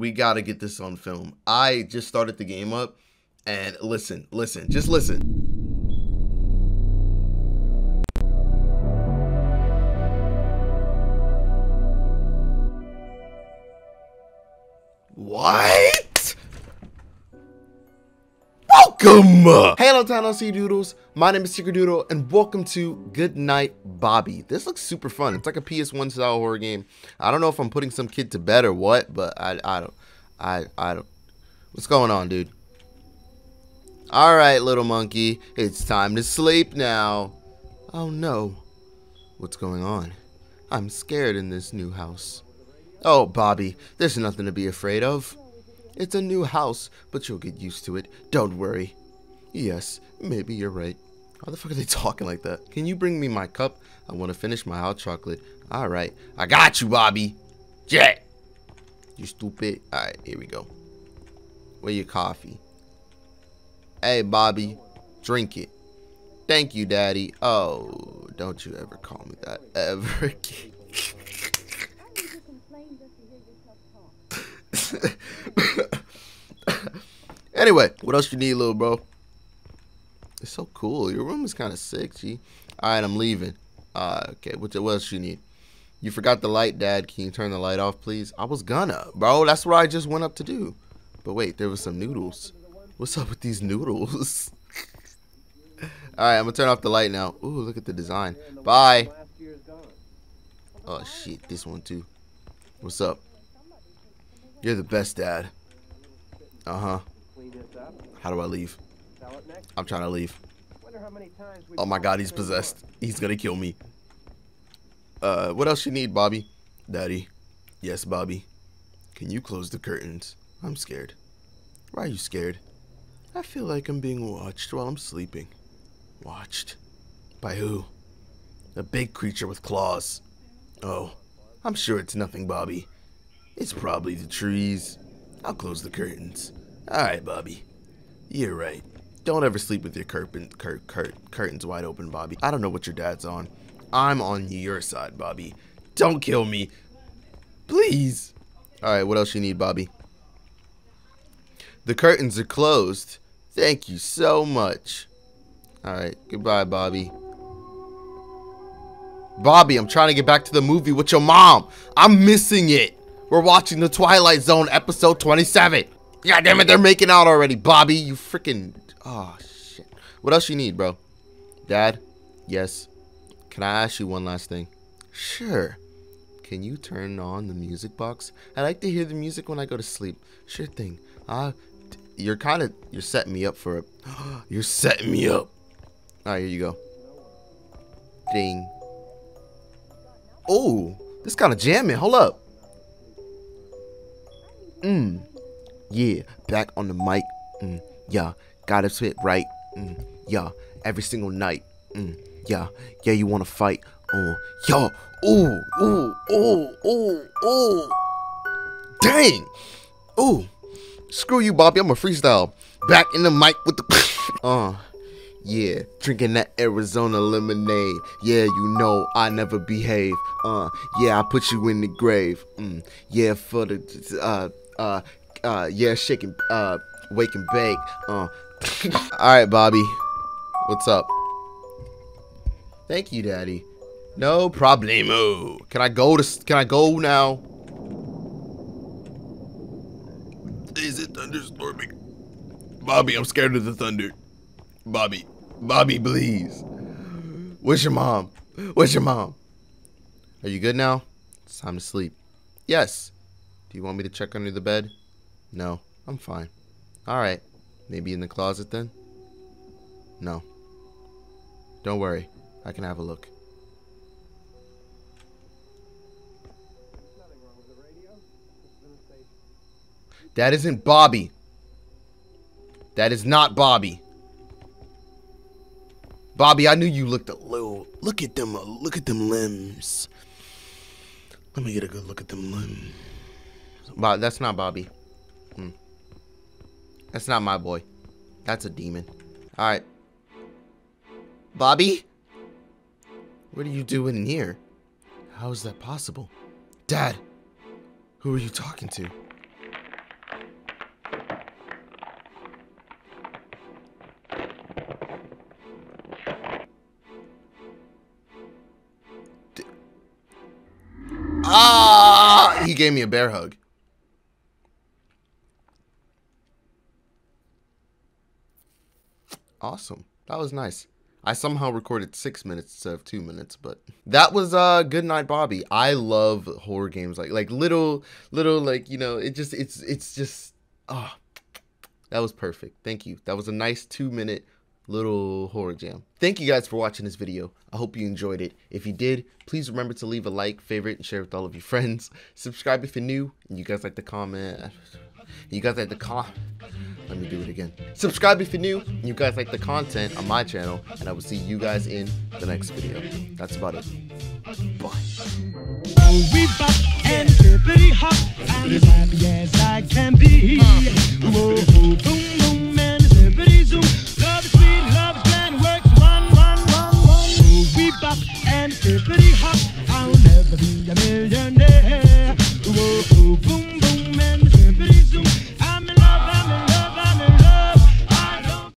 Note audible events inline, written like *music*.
We gotta get this on film. I just started the game up, and listen, listen, just listen. What? Welcome! Hello, Town Sea Doodles. My name is Snickerdoodle, and welcome to Good Night Bobby. This looks super fun. It's like a PS1 style horror game. I don't know if I'm putting some kid to bed or what, but I, I don't, I, I don't. What's going on, dude? All right, little monkey, it's time to sleep now. Oh no, what's going on? I'm scared in this new house. Oh, Bobby, there's nothing to be afraid of. It's a new house, but you'll get used to it. Don't worry. Yes, maybe you're right. Why the fuck are they talking like that? Can you bring me my cup? I want to finish my hot chocolate. All right. I got you, Bobby. Jet. You stupid. All right, here we go. Where your coffee? Hey, Bobby. Drink it. Thank you, Daddy. Oh, don't you ever call me that ever again. *laughs* anyway, what else you need, little bro? It's so cool. Your room is kind of sick, G. All right, I'm leaving. Uh, okay, what, what else you need? You forgot the light, Dad. Can you turn the light off, please? I was gonna, bro. That's what I just went up to do. But wait, there was some noodles. What's up with these noodles? *laughs* All right, I'm gonna turn off the light now. Ooh, look at the design. Bye. Oh shit, this one too. What's up? You're the best dad. Uh-huh. How do I leave? I'm trying to leave. Oh my god, he's possessed. He's gonna kill me. Uh, what else you need, Bobby? Daddy. Yes, Bobby. Can you close the curtains? I'm scared. Why are you scared? I feel like I'm being watched while I'm sleeping. Watched? By who? A big creature with claws. Oh, I'm sure it's nothing, Bobby. It's probably the trees. I'll close the curtains. Alright, Bobby. You're right. Don't ever sleep with your curtain, cur cur curtains wide open, Bobby. I don't know what your dad's on. I'm on your side, Bobby. Don't kill me. Please. Alright, what else you need, Bobby? The curtains are closed. Thank you so much. Alright, goodbye, Bobby. Bobby, I'm trying to get back to the movie with your mom. I'm missing it. We're watching The Twilight Zone episode 27. God damn it, they're making out already. Bobby, you freaking... Oh, shit. What else you need, bro? Dad? Yes. Can I ask you one last thing? Sure. Can you turn on the music box? I like to hear the music when I go to sleep. Sure thing. Uh, you're kind of... You're setting me up for it. *gasps* you're setting me up. Alright, here you go. Ding. Oh, this kind of jamming. Hold up. Mm. Yeah, back on the mic. Mm. Yeah, gotta sit right. Mm. Yeah, every single night. Mm. Yeah, yeah, you wanna fight. Oh, yo, ooh, ooh, ooh, ooh, ooh. Dang. Ooh. Screw you, Bobby. I'm a freestyle. Back in the mic with the. *laughs* uh. Yeah, drinking that Arizona lemonade. Yeah, you know I never behave. Uh, yeah, I put you in the grave. Mm, yeah, for the uh uh, uh, yeah, shake and, uh, wake and bake. Uh. *laughs* Alright, Bobby. What's up? Thank you, Daddy. No problemo. Can I go to, can I go now? Is it thunderstorming? Bobby, I'm scared of the thunder. Bobby. Bobby, please. Where's your mom? Where's your mom? Are you good now? It's time to sleep. Yes. Do you want me to check under the bed? No, I'm fine. Alright. Maybe in the closet then? No. Don't worry. I can have a look. That isn't Bobby. That is not Bobby. Bobby, I knew you looked a little. Look at them. Look at them limbs. Let me get a good look at them limbs. Bob, that's not Bobby. Hmm. That's not my boy. That's a demon. Alright. Bobby? What are you doing in here? How is that possible? Dad! Who are you talking to? D ah! He gave me a bear hug. Awesome. That was nice. I somehow recorded six minutes instead of two minutes, but that was uh good night Bobby. I love horror games like like little little like you know it just it's it's just ah oh, that was perfect. Thank you. That was a nice two minute little horror jam. Thank you guys for watching this video. I hope you enjoyed it. If you did, please remember to leave a like, favorite, and share with all of your friends. Subscribe if you're new, and you guys like to comment. You guys like to con. Let me do it again. Subscribe if you're new. And you guys like the content on my channel, and I will see you guys in the next video. That's about it. Bye.